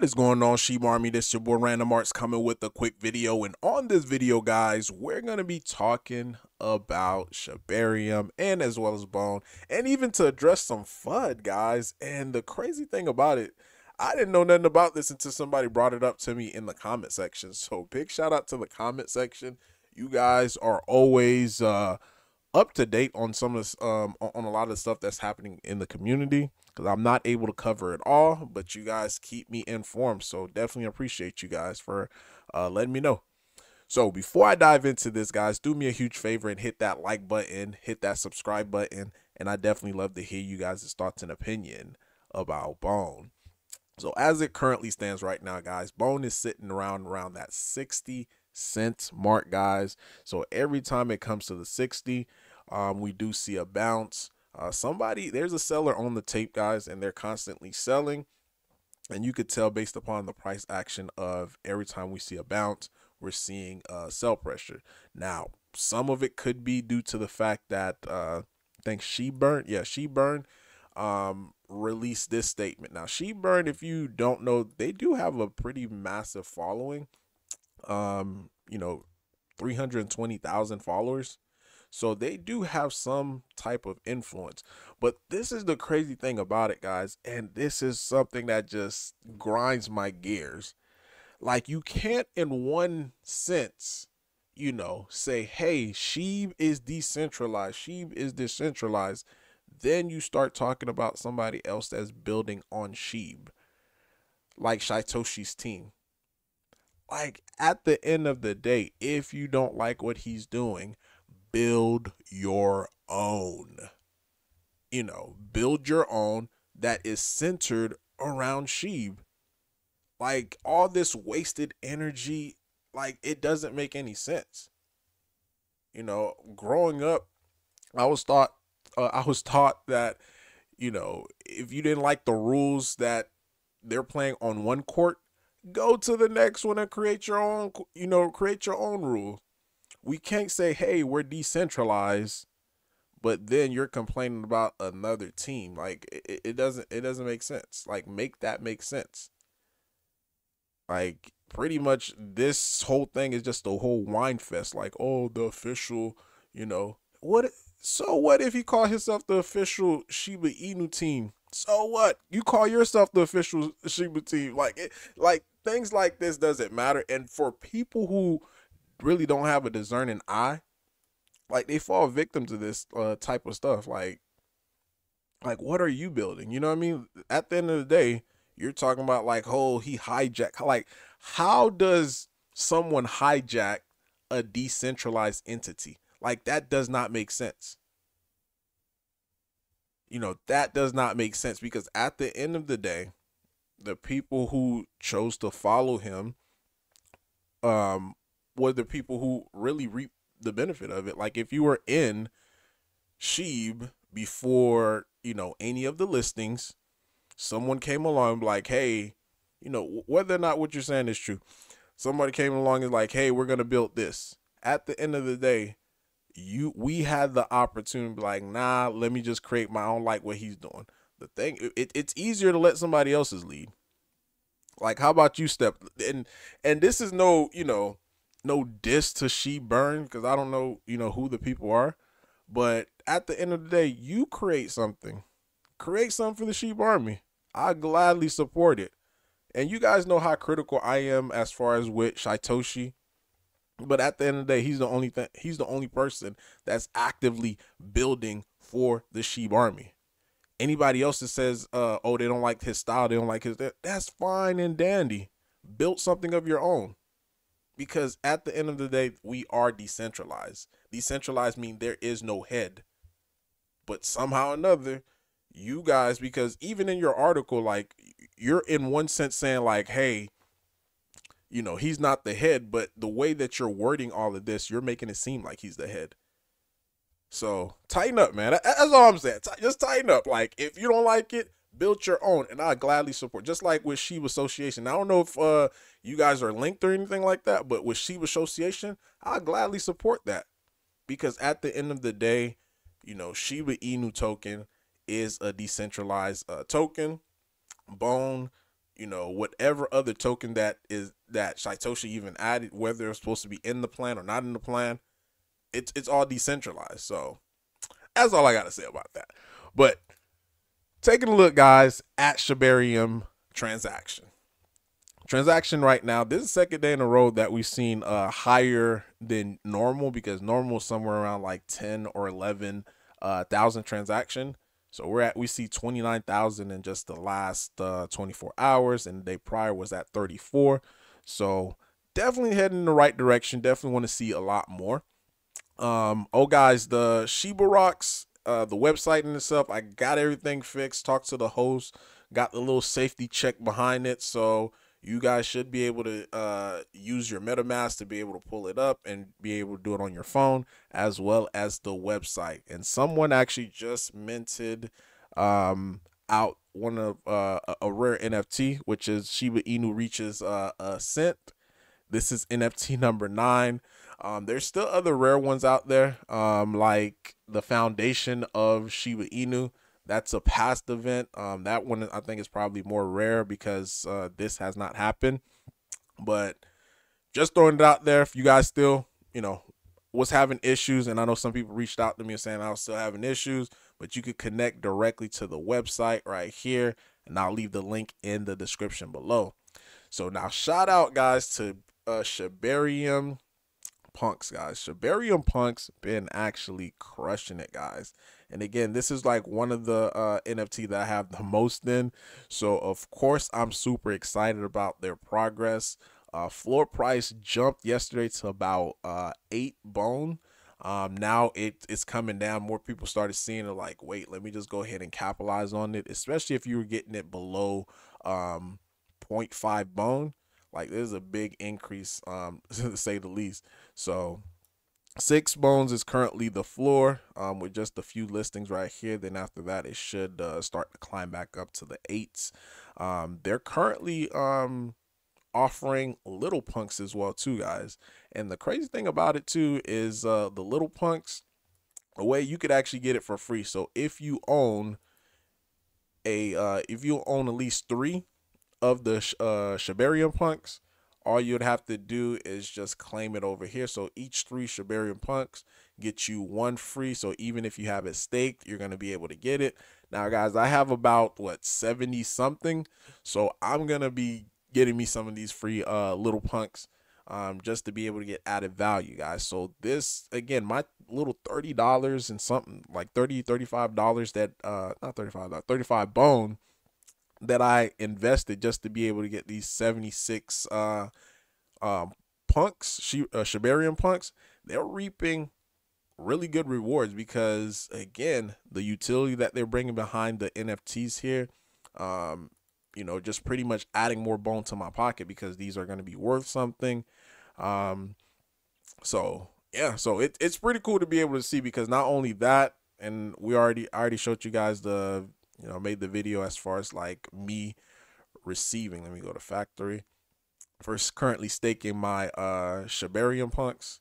What is going on, Sheep Army? This your boy Random Artz coming with a quick video. And on this video, guys, we're going to be talking about Shibarium and as well as Bone. And even to address some FUD, guys. And the crazy thing about it, I didn't know nothing about this until somebody brought it up to me in the comment section. So big shout out to the comment section. You guys are always uh, up to date on some of this, um, on a lot of the stuff that's happening in the community because I'm not able to cover it all, but you guys keep me informed. So definitely appreciate you guys for uh, letting me know. So before I dive into this, guys, do me a huge favor and hit that like button, hit that subscribe button, and I definitely love to hear you guys' thoughts and opinion about Bone. So as it currently stands right now, guys, Bone is sitting around around that 60 cent mark, guys. So every time it comes to the 60, um, we do see a bounce. Uh, somebody, there's a seller on the tape, guys, and they're constantly selling. And you could tell based upon the price action of every time we see a bounce, we're seeing uh, sell pressure. Now, some of it could be due to the fact that uh, I think Shibburn, yeah, Shibburn um, released this statement. Now, she burned. if you don't know, they do have a pretty massive following. Um, you know, 320,000 followers. So they do have some type of influence. But this is the crazy thing about it, guys. And this is something that just grinds my gears. Like, you can't, in one sense, you know, say, hey, SHIB is decentralized, SHIB is decentralized. Then you start talking about somebody else that's building on SHIB, like Shytoshi's team. Like, at the end of the day, if you don't like what he's doing, build your own. You know, build your own that is centered around SHIB. Like all this wasted energy, like it doesn't make any sense. You know, growing up, I was taught, uh, I was taught that, you know, if you didn't like the rules that they're playing on one court, go to the next one and create your own, you know, create your own rule we can't say, hey, we're decentralized, but then you're complaining about another team. Like it, it doesn't it doesn't make sense. Like make that make sense. Like pretty much this whole thing is just a whole whine fest. Like, oh, the official, you know. What so what if he called himself the official Shiba Inu team? So what? You call yourself the official Shiba team. Like it like things like this doesn't matter. And for people who really don't have a discerning eye, like they fall victim to this uh, type of stuff. Like, like what are you building? You know what I mean? At the end of the day, you're talking about like, oh, he hijacked. Like, how does someone hijack a decentralized entity? Like that does not make sense. You know, that does not make sense because at the end of the day, the people who chose to follow him um were the people who really reap the benefit of it. Like if you were in SHIB before, you know, any of the listings, someone came along like, hey, you know, whether or not what you're saying is true, somebody came along and like, hey, we're gonna build this. At the end of the day, you we had the opportunity like, nah, let me just create my own like what he's doing. The thing it, it's easier to let somebody else's lead. Like, how about you step and and this is no, you know, no diss to Shibburn because I don't know, you know, who the people are. But at the end of the day, you create something. Create something for the Sheep Army. I gladly support it. And you guys know how critical I am as far as with Shytoshi. But at the end of the day, he's the only thing he's the only person that's actively building for the Sheep Army. Anybody else that says, uh, oh, they don't like his style, they don't like his that's fine and dandy. Build something of your own because at the end of the day we are decentralized. Decentralized mean there is no head but somehow or another you guys because even in your article like you're in one sense saying like hey you know he's not the head but the way that you're wording all of this you're making it seem like he's the head. So tighten up man. That's all i'm saying. Just tighten up. Like if you don't like it build your own and i gladly support. Just like with sheep association. I don't know if uh you guys are linked or anything like that, but with Sheep Association, I'll gladly support that. Because at the end of the day, you know, Shiba Inu token is a decentralized uh, token. Bone, you know whatever other token that is that Satoshi even added, whether it's supposed to be in the plan or not in the plan, it's it's all decentralized. So that's all I gotta say about that. But taking a look, guys, at Shibarium transaction. Transaction right now, this is second day in a row that we've seen uh higher than normal because normal is somewhere around like 10 or 11 uh, thousand transaction. So we're at we see 29,000 in just the last uh, 24 hours and the day prior was at 34. So definitely heading in the right direction. Definitely want to see a lot more. Um oh guys, the Shiba Rocks uh the website in itself, I got everything fixed. Talked to the host, got the little safety check behind it. So you guys should be able to uh, use your MetaMask to be able to pull it up and be able to do it on your phone as well as the website. And someone actually just minted um, out one of uh, a rare NFT, which is Shiba Inu reaches uh, a. This is NFT number nine. Um, there's still other rare ones out there, um, like the foundation of Shiba Inu that's a past event. Um, that one I think is probably more rare because uh, this has not happened. But just throwing it out there, if you guys still, you know, was having issues, and I know some people reached out to me and saying I was still having issues, but you could connect directly to the website right here, and I'll leave the link in the description below. So now, shout out guys to uh, Punks, guys. Shibarium Punks been actually crushing it, guys. And again, this is like one of the uh, NFT that I have the most in. So of course, I'm super excited about their progress. Uh, floor price jumped yesterday to about uh, eight bone. Um, now it, it's coming down. More people started seeing it like, wait, let me just go ahead and capitalize on it, especially if you were getting it below um, 0.5 bone. Like there's a big increase, um, to say the least. So Six Bones is currently the floor um, with just a few listings right here. Then after that, it should uh, start to climb back up to the eights. Um, they're currently um, offering little punks as well too, guys. And the crazy thing about it too is uh, the little punks, a way you could actually get it for free. So if you own a, uh, if you own at least three of the uh, Shibarium punks, all you'd have to do is just claim it over here. So each three Shibarium Punks get you one free. So even if you have it staked, you're going to be able to get it. Now, guys, I have about, what, 70 something. So I'm going to be getting me some of these free uh, little punks um, just to be able to get added value, guys. So this, again, my little $30 and something, like 30 $35 that, uh, not 35 35 bone that I invested just to be able to get these 76 uh, um, punks, she, uh, Shibarium punks, they're reaping really good rewards because, again, the utility that they're bringing behind the NFTs here, um, you know, just pretty much adding more bone to my pocket because these are going to be worth something. Um, so yeah, so it, it's pretty cool to be able to see because not only that, and we already I already showed you guys the you know, made the video as far as like me receiving. Let me go to factory. First, currently staking my uh Shibarium punks.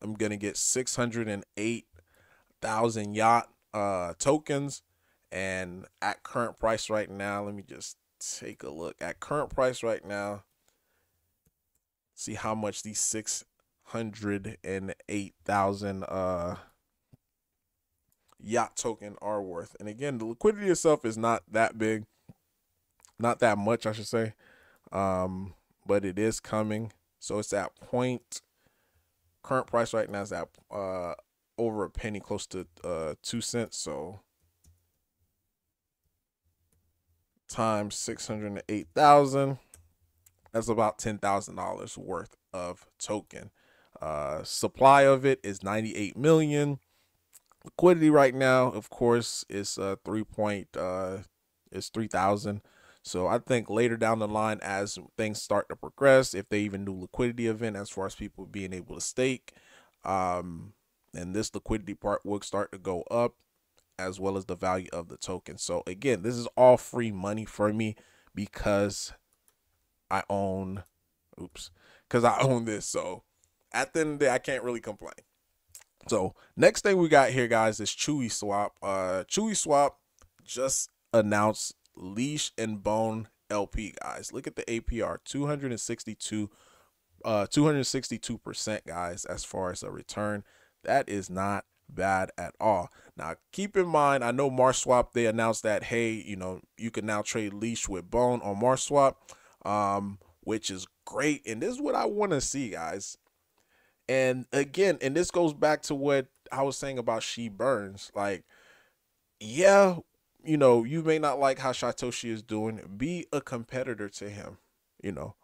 I'm gonna get 608,000 yacht uh tokens, and at current price right now, let me just take a look at current price right now. See how much these 608,000 uh yacht token are worth. And again, the liquidity itself is not that big, not that much, I should say. Um, but it is coming. So it's at point. Current price right now is at uh over a penny, close to uh two cents. So times six hundred eight thousand. That's about ten thousand dollars worth of token. Uh, supply of it is ninety eight million liquidity right now, of course, is uh three point uh is three thousand. So I think later down the line, as things start to progress, if they even do liquidity event as far as people being able to stake, um, and this liquidity part will start to go up, as well as the value of the token. So again, this is all free money for me because I own, oops, because I own this. So at the end of the day, I can't really complain. So next thing we got here, guys, is Chewy Swap. Uh, Chewy Swap just announced Leash and Bone LP, guys. Look at the APR, 262 uh 262% guys as far as a return. That is not bad at all. Now, keep in mind, I know MarshSwap, they announced that, hey, you know, you can now trade leash with bone on MarshSwap, um, which is great. And this is what I want to see, guys. And again, and this goes back to what I was saying about Shibburns. Like, yeah, you know, you may not like how Satoshi is doing. Be a competitor to him. You know,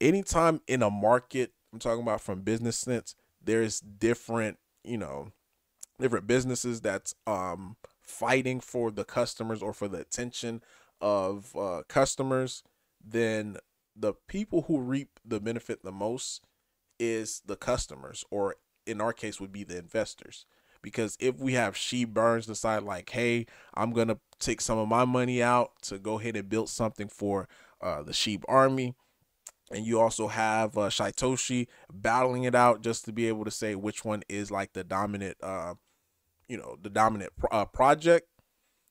anytime in a market, I'm talking about from business sense, there's different, you know, different businesses that's um fighting for the customers or for the attention of uh, customers, then the people who reap the benefit the most is the customers, or in our case, would be the investors. Because if we have Shibburns decide like, hey, I'm gonna take some of my money out to go ahead and build something for uh, the Sheep Army, and you also have uh, Shytoshi battling it out just to be able to say which one is like the dominant, uh, you know, the dominant pro- uh, project.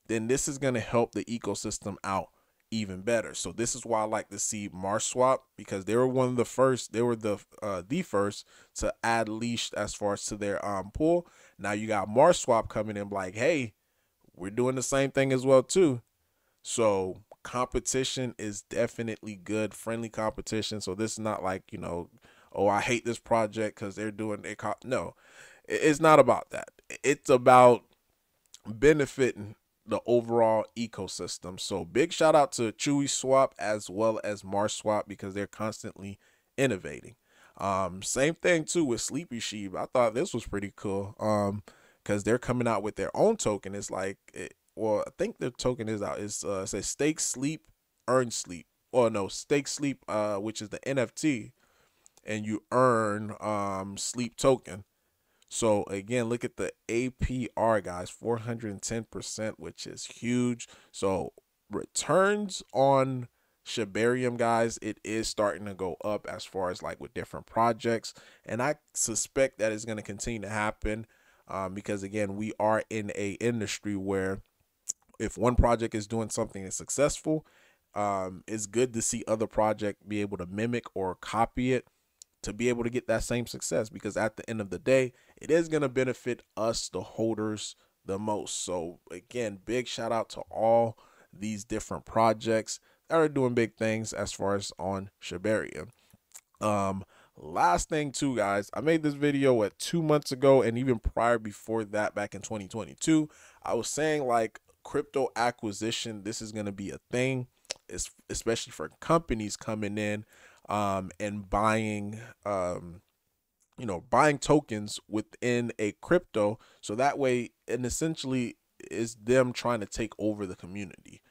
Then this is going to help the ecosystem out even better. So this is why I like to see MarshSwap because they were one of the first. They were the uh, the first to add leash as far as to their um pool. Now you got MarshSwap coming in like, hey, we're doing the same thing as well too. So competition is definitely good, friendly competition. So this is not like, you know, oh, I hate this project because they're doing it. No, it's not about that. It's about benefiting the overall ecosystem. So big shout out to Chewy Swap as well as MarshSwap because they're constantly innovating. Um, same thing too with Sleepy Sheep. I thought this was pretty cool. Um, because they're coming out with their own token. It's like it, well, I think the token is out. It's uh, it says stake sleep, earn sleep. Or no, stake sleep, uh, which is the NFT, and you earn um sleep token. So again, look at the APR, guys, 410%, which is huge. So returns on Shibarium, guys, it is starting to go up as far as like with different projects. And I suspect that is going to continue to happen um, because again, we are in a industry where if one project is doing something that's successful, um, it's good to see other project be able to mimic or copy it to be able to get that same success because at the end of the day, it is going to benefit us, the holders, the most. So, again, big shout out to all these different projects that are doing big things as far as on Shibarium. Um, last thing, too, guys, I made this video what two months ago, and even prior before that, back in 2022, I was saying like crypto acquisition, this is going to be a thing, especially for companies coming in um, and buying, um, you know, buying tokens within a crypto. So that way, and essentially is them trying to take over the community.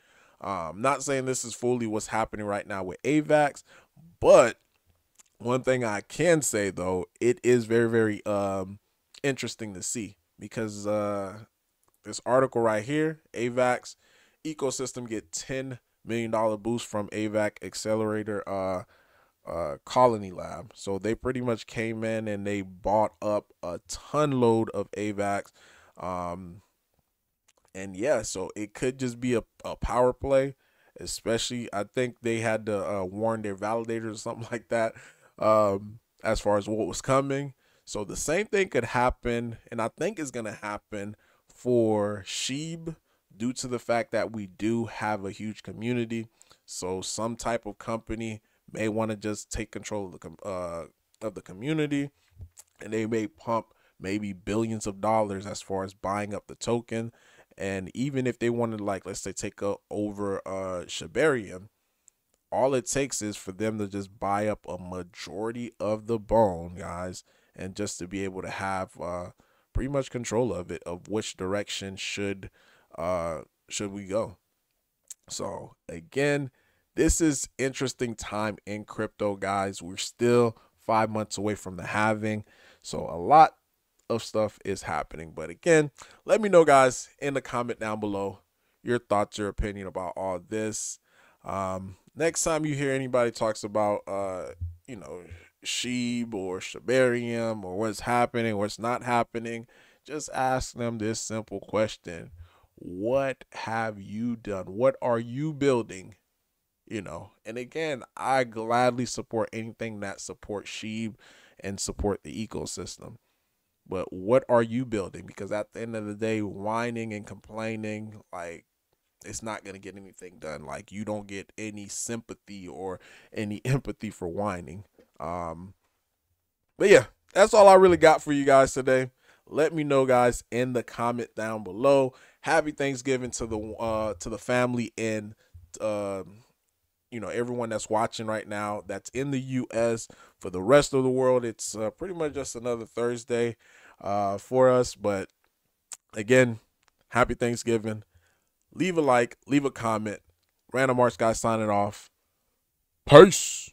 Um, not saying this is fully what's happening right now with AVAX, but one thing I can say though, it is very, very um, interesting to see because uh, this article right here, AVAX ecosystem get ten million dollar boost from AVAX accelerator uh, uh, colony lab. So they pretty much came in and they bought up a ton load of AVAX. Um, and yeah, so it could just be a, a power play. Especially, I think they had to uh, warn their validators or something like that um, as far as what was coming. So the same thing could happen, and I think is going to happen for SHIB due to the fact that we do have a huge community. So some type of company may want to just take control of the uh, of the community, and they may pump maybe billions of dollars as far as buying up the token. And even if they wanted, like, let's say, take a, over uh, Shibarium, all it takes is for them to just buy up a majority of the bone, guys, and just to be able to have uh, pretty much control of it, of which direction should uh, should we go. So again, this is interesting time in crypto, guys. We're still five months away from the halving, so a lot of stuff is happening. But again, let me know, guys, in the comment down below your thoughts, your opinion about all this. Um, next time you hear anybody talks about, uh, you know, SHIB or Shibarium or what's happening, what's not happening, just ask them this simple question. What have you done? What are you building you know. And again, I gladly support anything that supports sheep and support the ecosystem. But what are you building? Because at the end of the day, whining and complaining, like it's not going to get anything done. Like you don't get any sympathy or any empathy for whining. Um but yeah, that's all I really got for you guys today. Let me know guys in the comment down below. Happy Thanksgiving to the uh to the family and um you know everyone that's watching right now that's in the US for the rest of the world it's uh, pretty much just another Thursday uh, for us. But again happy Thanksgiving. Leave a like leave a comment. Random Artz guy signing off. Peace